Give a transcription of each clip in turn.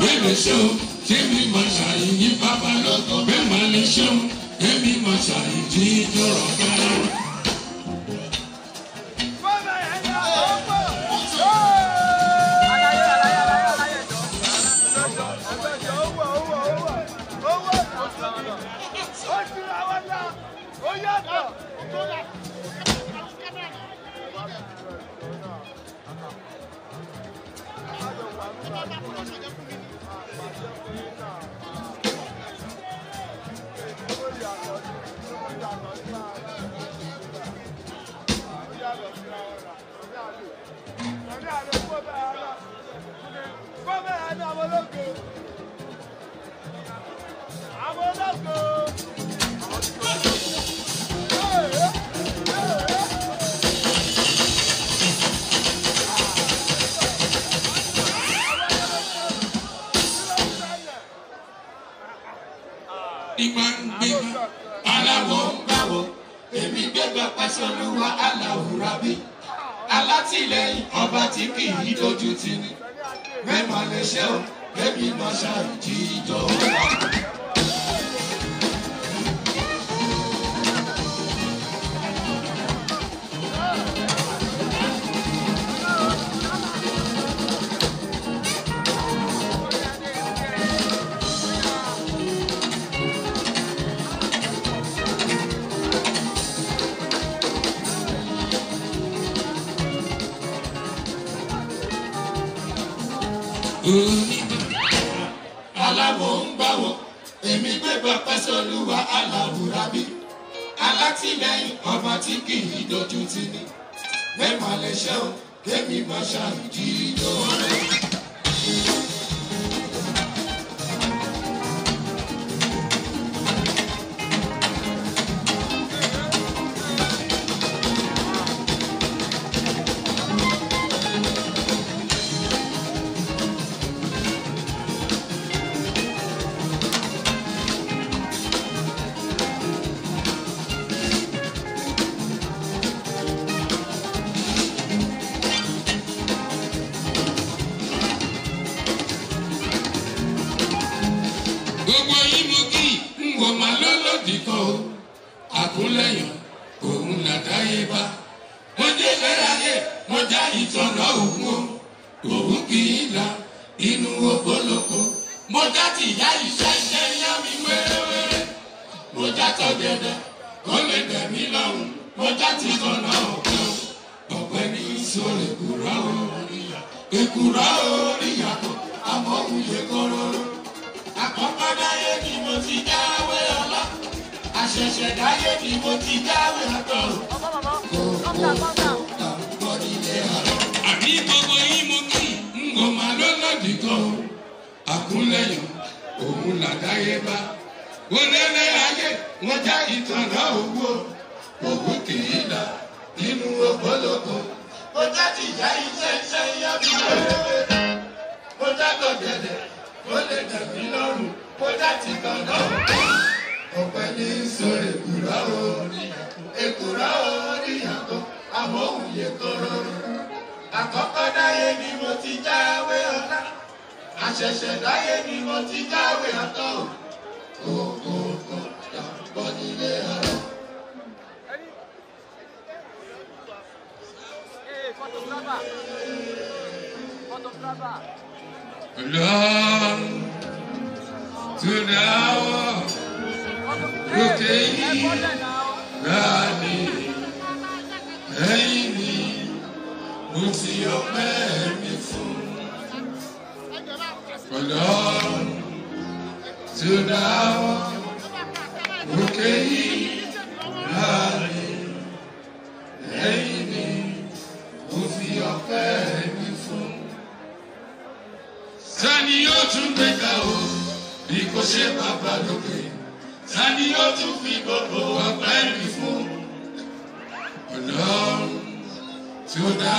Bẹ́ẹ̀ni ṣe o, ṣé mi mọ̀ ṣàyìn bàbá lọ́kọ̀? Bẹ́ẹ̀ máa lè ṣe o, èmi mọ̀ ṣàyìn tí jọ̀rọ̀ bẹ́ẹ̀. Ìgbà ń gbé aláwọ̀ ń gbàwọ̀, èmi gbégbá pẹ́sọ̀lúwa aláwùrà bí. Alátìlẹyìn ọba tí kì í dojú ti ní. Mẹ́mọ̀ lè ṣe o, bébí mọ̀ ṣáàjì ìjọba. Aláwọ̀ ń gbàwọ̀ èmi gbégbá pẹ́sọ̀lúwa aláwùrà bí alátìlẹyìn ọba tí kì í dojú ti ní mẹ́mà lè ṣe o kémi máa ṣàìjì ìjọba. Gbogbo mú kí wò má lọ́lọ́dì kan o àkúnlẹ̀yìn òun làdáyé bá. Mo dé lẹ́ráyé mo já ìtọ́nà òun o. Òun kì í la inú ògbólógbò mo já tìyá iṣẹ́ iṣẹ́ yá mi wéréwéré mo já tọ́gẹ̀dẹ̀ kó lè dẹ̀ mí lọ́rùn mo já tìtọ́nà ọ̀pẹ o. Ọ̀pẹ sọ̀rọ̀ èkúrọ̀ oríyà èkúrọ̀ oríyà àṣẹ̀ṣẹ̀ dáyé ni mo ti jáwé àrọ. àní gbogbo yín mo kí n kò máa lọ́lọ́dì kan o àkúnlẹ̀yìn òun làdáyé bá wọ́n lẹ́lẹ́ ayé wọ́n já ìtànà owó òwú kì í là nínú ògbólógbò. mo já tìjà iṣẹ́ iṣẹ́ yá mi wéréwéré mo já gbọ̀gẹ̀dẹ̀ ó lè tẹ̀mí lọ́rùn kó jáde gbọ̀ngàn ọ̀pẹ. Ọ̀pẹ ní sọ̀rọ̀ èkùrọ̀ orí èkùrọ̀ orí àgọ́. Kọ́rọ́. àkọ́kọ́ dáyé ni mo ti jáwé ọlá. Àṣẹ̀ṣẹ̀ dáyé ni mo ti jáwé àtọ́. Kókókó yàgbọ́ nílé ara. Long to now, rani ẹ̀yìn mi mo ti ọpẹ́ mi fún. Long to now, òkè yìí rani ẹ̀yìn mi mo fi ọpẹ́ mi fún. Sani yóò tún gbé ga o bí kò ṣe bàbá lókè sani yóò tún fi gbogbo ọpẹ́ mi fún ọlọ́run tí ó dá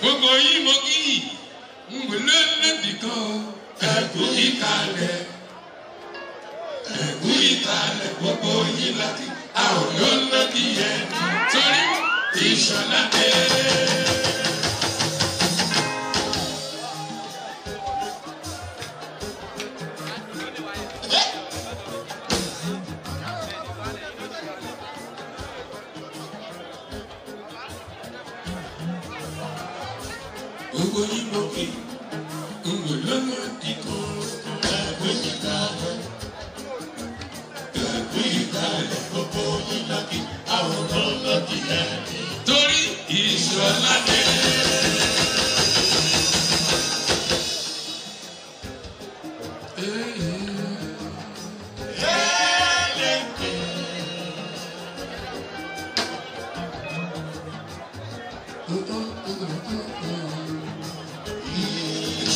Gbogbo yìí mo kí. Yìí ngbèlélẹ́dì kan. Ẹ̀kú ìkàlẹ̀ ẹ̀kú ìkàlẹ̀ gbogbo yìí láti a ò lólódì yẹn torí ìṣọ̀lá dé. Gbogbo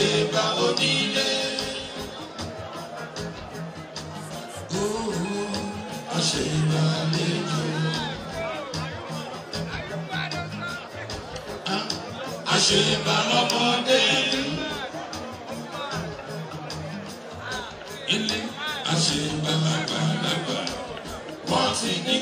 òdìlé. Owó àṣèbà àlejò. àṣèbà lọ́mọdé. Ilé àṣèbà àgbàlagbà. Wọ́n ti ní